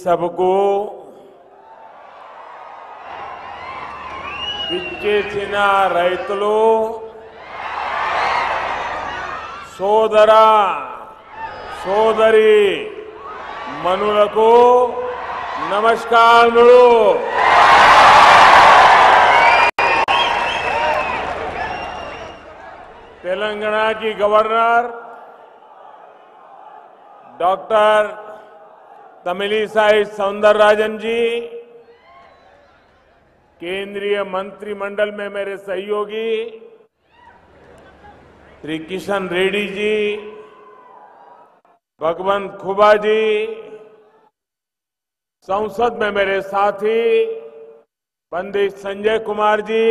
సభకు విచ్చేసిన రైతులు సోదర సోదరి మనులకు నమస్కారములు तेलंगाना की गवर्नर डॉक्टर तमिलीसाई सौंदरराजन जी, केंद्रीय मंत्रिमंडल में मेरे सहयोगी श्री किशन रेड्डी जी, भगवंत खुबा जी, संसद में मेरे साथी, पंडित संजय कुमार जी,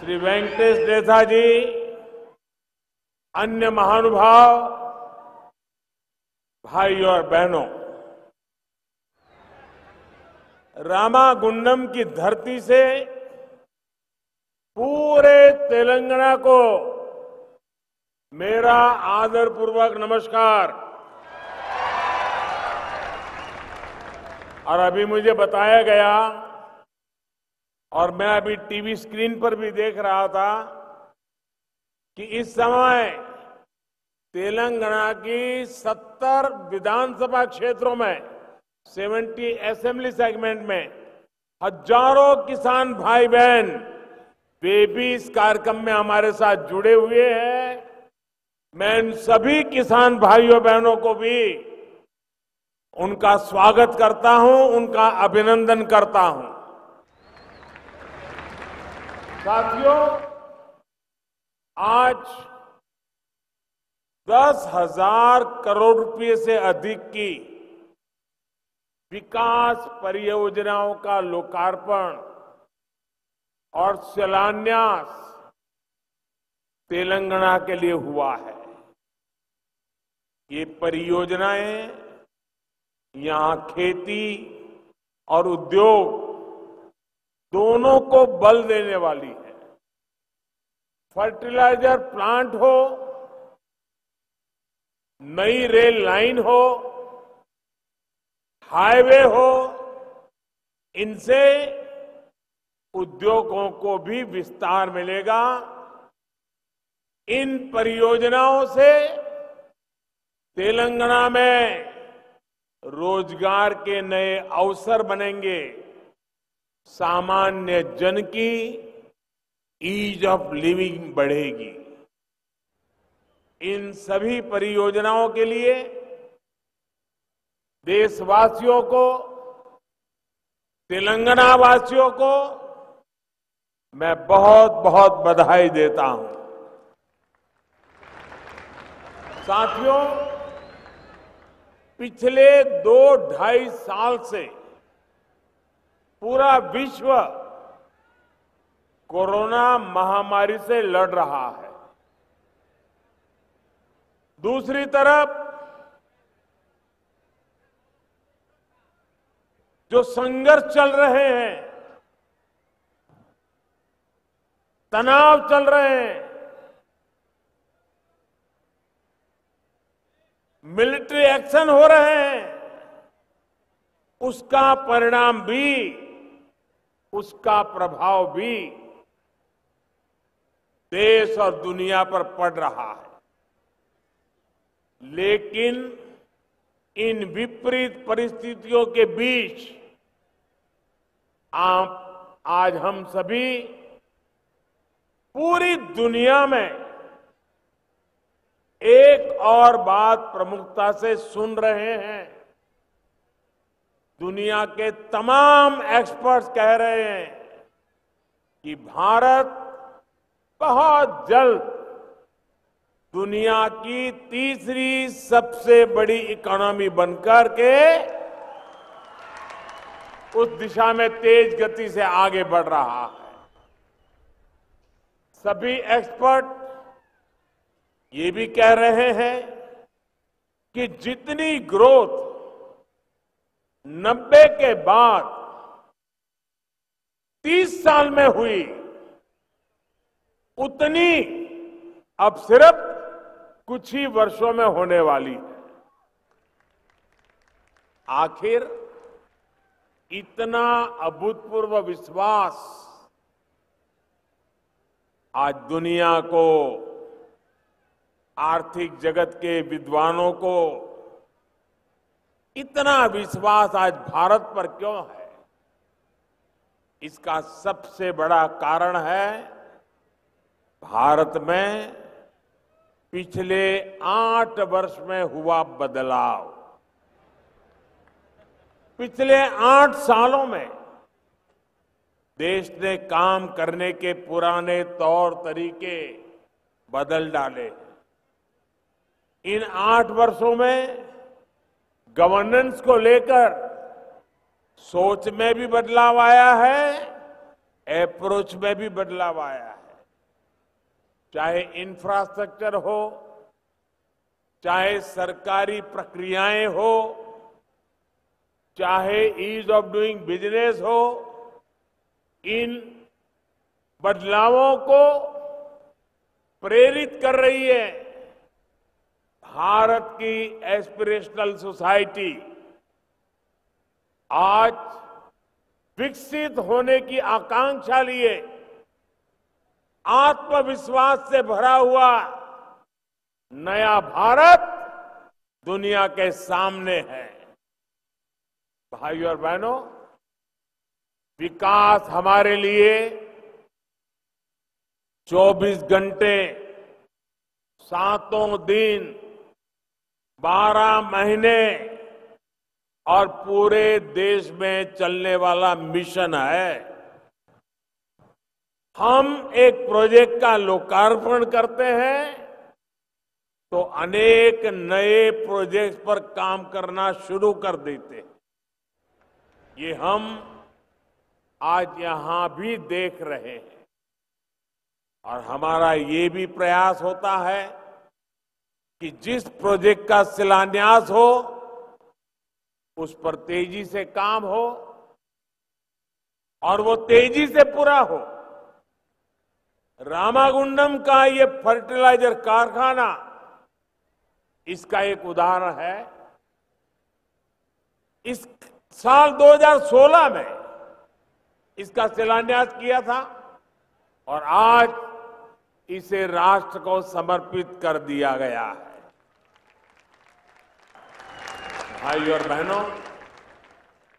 श्री वेंकटेश डेथा जी अन्य महानुभाव भाई और बहनों, रामागुंडम की धरती से पूरे तेलंगाना को मेरा आदरपूर्वक नमस्कार। और अभी मुझे बताया गया, और मैं अभी टीवी स्क्रीन पर भी देख रहा था, कि इस समय तेलंगाना की 70 विधानसभा क्षेत्रों में 70 असेंबली सेगमेंट में हज़ारों किसान भाई बहन वे भी इस कार्यक्रम में हमारे साथ जुड़े हुए हैं। मैं इन सभी किसान भाइयों बहनों को भी उनका स्वागत करता हूँ, उनका अभिनंदन करता हूँ। साथियों, आज दस हज़ार करोड़ रुपए से अधिक की विकास परियोजनाओं का लोकार्पण और शिलान्यास तेलंगाना के लिए हुआ है। ये परियोजनाएँ यहाँ खेती और उद्योग दोनों को बल देने वाली है। फर्टिलाइज़र प्लांट हो नई रेल लाइन हो, हाईवे हो, इनसे उद्योगों को भी विस्तार मिलेगा। इन परियोजनाओं से तेलंगाना में रोज़गार के नए अवसर बनेंगे। सामान्य जन की ईज ऑफ़ लिविंग बढ़ेगी। इन सभी परियोजनाओं के लिए देशवासियों को तेलंगाना वासियों को मैं बहुत बहुत बधाई देता हूँ। साथियों, पिछले दो ढाई साल से पूरा विश्व कोरोना महामारी से लड़ रहा है। दूसरी तरफ़ जो संघर्ष चल रहे हैं, तनाव चल रहे हैं, मिलिट्री एक्शन हो रहे हैं, उसका परिणाम भी, उसका प्रभाव भी देश और दुनिया पर पड़ रहा है। लेकिन इन विपरीत परिस्थितियों के बीच आप, आज हम सभी पूरी दुनिया में एक और बात प्रमुखता से सुन रहे हैं। दुनिया के तमाम एक्सपर्ट्स कह रहे हैं कि भारत बहुत जल्द दुनिया की तीसरी सबसे बड़ी इकोनॉमी बनकर के उस दिशा में तेज गति से आगे बढ़ रहा है। सभी एक्सपर्ट ये भी कह रहे हैं कि जितनी ग्रोथ 90 के बाद 30 साल में हुई, उतनी अब सिर्फ़ कुछ ही वर्षों में होने वाली है। आखिर इतना अभूतपूर्व विश्वास आज दुनिया को, आर्थिक जगत के विद्वानों को, इतना विश्वास आज भारत पर क्यों है? इसका सबसे बड़ा कारण है, भारत में पिछले आठ वर्ष में हुआ बदलाव। पिछले आठ सालों में देश ने काम करने के पुराने तौर तरीके बदल डाले इन आठ वर्षों में गवर्नेंस को लेकर सोच में भी बदलाव आया है अप्रोच में भी बदलाव आया है। चाहे इंफ्रास्ट्रक्चर हो, चाहे सरकारी प्रक्रियाएँ हो, चाहे ईज ऑफ़ डूइंग बिज़नेस हो, इन बदलावों को प्रेरित कर रही है भारत की एस्पिरेशनल सोसाइटी आज विकसित होने की आकांक्षा लिए आत्मविश्वास से भरा हुआ नया भारत दुनिया के सामने है। भाइयों और बहनों, विकास हमारे लिए 24 घंटे, सातों दिन 12 महीने और पूरे देश में चलने वाला मिशन है। हम एक प्रोजेक्ट का लोकार्पण करते हैं तो अनेक नए प्रोजेक्ट पर काम करना शुरू कर देते हैं। ये हम आज यहाँ भी देख रहे हैं। और हमारा ये भी प्रयास होता है कि जिस प्रोजेक्ट का शिलान्यास हो, उस पर तेज़ी से काम हो, और वो तेज़ी से पूरा हो। रामागुंडम का ये फर्टिलाइज़र कारखाना, इसका एक उदाहरण है। इस साल 2016 में इसका शिलान्यास किया था और आज इसे राष्ट्र को समर्पित कर दिया गया है। भाई और बहनों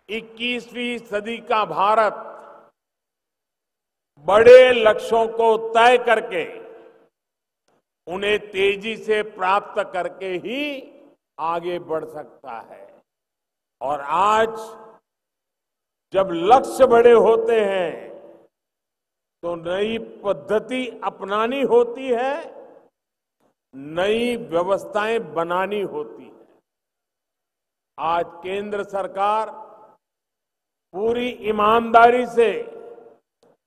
21वीं सदी का भारत बड़े लक्ष्यों को तय करके, उन्हें तेज़ी से प्राप्त करके ही आगे बढ़ सकता है। और आज जब लक्ष्य बड़े होते हैं तो नई पद्धति अपनानी होती है, नई व्यवस्थाएँ बनानी होती है। आज केंद्र सरकार पूरी ईमानदारी से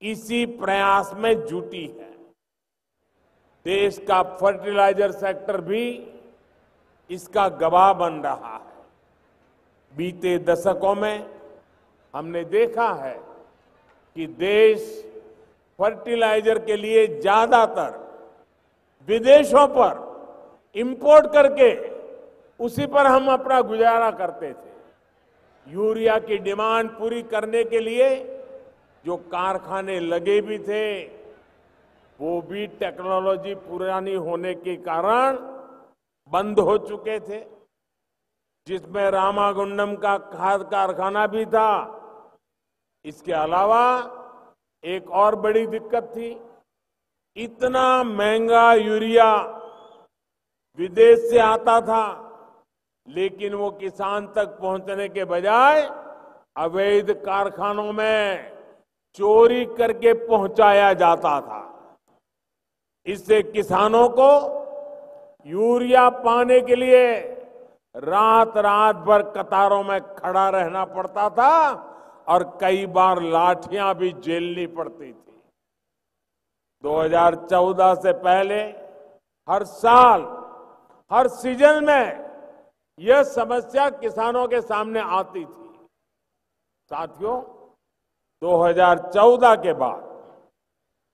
इसी प्रयास में जुटी है। देश का फर्टिलाइज़र सेक्टर भी इसका गवाह बन रहा है। बीते दशकों में हमने देखा है कि देश फर्टिलाइज़र के लिए ज़्यादातर विदेशों पर इंपोर्ट करके उसी पर हम अपना गुजारा करते थे। यूरिया की डिमांड पूरी करने के लिए जो कारखाने लगे भी थे, वो भी टेक्नोलॉजी पुरानी होने के कारण बंद हो चुके थे। जिसमें रामागुंडम का खाद कारखाना भी था, इसके अलावा एक और बड़ी दिक्कत थी, इतना महँगा यूरिया विदेश से आता था, लेकिन वो किसान तक पहुँचने के बजाय अवैध कारखानों में चोरी करके पहुँचाया जाता था। इससे किसानों को यूरिया पाने के लिए रात रात भर कतारों में खड़ा रहना पड़ता था और कई बार लाठियाँ भी झेलनी पड़ती थी। 2014 से पहले हर साल, हर सीज़न में यह समस्या किसानों के सामने आती थी। साथियों 2014 के बाद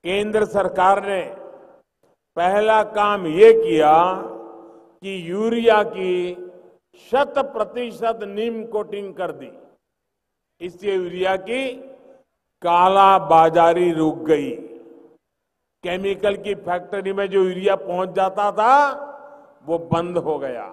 केंद्र सरकार ने पहला काम ये किया कि यूरिया की शत प्रतिशत नीम कोटिंग कर दी। इससे यूरिया की काला बाजारी रुक गई। केमिकल की फैक्ट्री में जो यूरिया पहुँच जाता था, वो बंद हो गया।